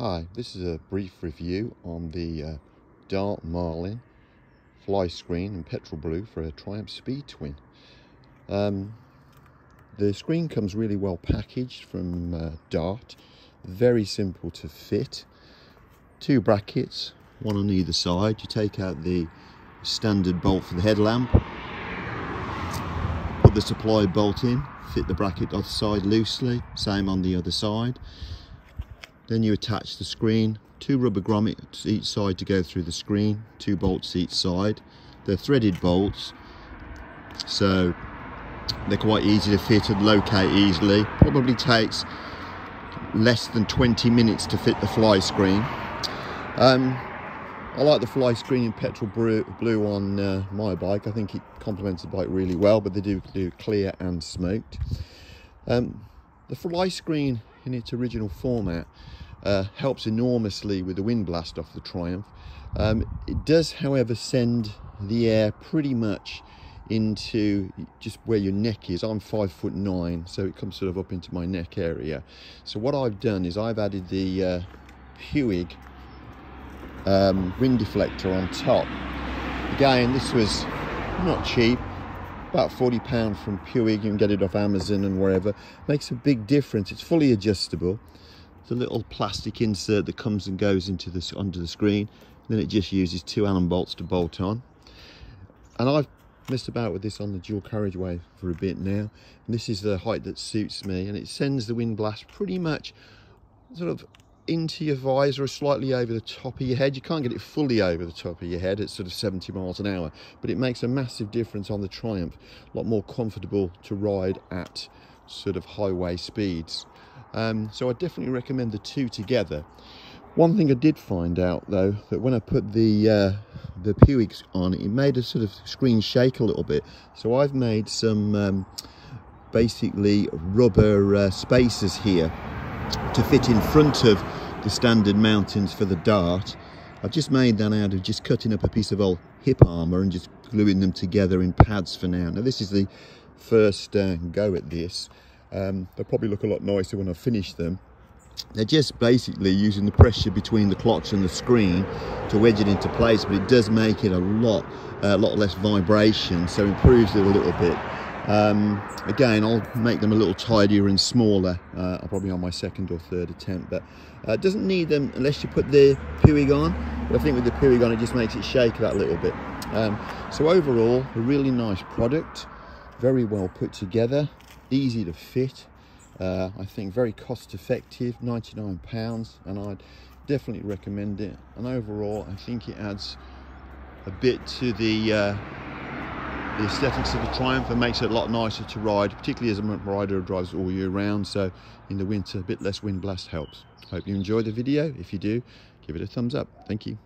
Hi, this is a brief review on the uh, Dart Marlin fly screen in petrol blue for a Triumph Speed Twin. Um, the screen comes really well packaged from uh, Dart, very simple to fit. Two brackets, one on either side. You take out the standard bolt for the headlamp, put the supply bolt in, fit the bracket on the side loosely, same on the other side then you attach the screen, two rubber grommets each side to go through the screen, two bolts each side. They're threaded bolts, so they're quite easy to fit and locate easily. Probably takes less than 20 minutes to fit the fly screen. Um, I like the fly screen in petrol blue on uh, my bike. I think it complements the bike really well, but they do do clear and smoked. Um, the fly screen in its original format uh, helps enormously with the wind blast off the Triumph. Um, it does, however, send the air pretty much into just where your neck is. I'm five foot nine, so it comes sort of up into my neck area. So what I've done is I've added the uh, um, wind deflector on top. Again, this was not cheap, about 40 pound from Puig. You can get it off Amazon and wherever. Makes a big difference. It's fully adjustable the little plastic insert that comes and goes into this onto the screen. Then it just uses two Allen bolts to bolt on. And I've messed about with this on the dual carriageway for a bit now. And this is the height that suits me. And it sends the wind blast pretty much sort of into your visor or slightly over the top of your head. You can't get it fully over the top of your head. It's sort of 70 miles an hour, but it makes a massive difference on the Triumph. A lot more comfortable to ride at sort of highway speeds. Um, so I definitely recommend the two together. One thing I did find out though, that when I put the uh, the Puigs on, it made a sort of screen shake a little bit. So I've made some um, basically rubber uh, spacers here to fit in front of the standard mountings for the Dart. I've just made that out of just cutting up a piece of old hip armour and just gluing them together in pads for now. Now this is the first uh, go at this. Um, they'll probably look a lot nicer when I finish them. They're just basically using the pressure between the clocks and the screen to wedge it into place, but it does make it a lot, a lot less vibration, so improves it a little bit. Um, again, I'll make them a little tidier and smaller, uh, probably on my second or third attempt, but uh, doesn't need them unless you put the Puig on. But I think with the Puig on, it just makes it shake that little bit. Um, so overall, a really nice product, very well put together easy to fit. Uh, I think very cost effective, 99 pounds, and I'd definitely recommend it. And overall, I think it adds a bit to the uh, the aesthetics of the Triumph and makes it a lot nicer to ride, particularly as a rider who drives all year round. So in the winter, a bit less wind blast helps. Hope you enjoy the video. If you do, give it a thumbs up. Thank you.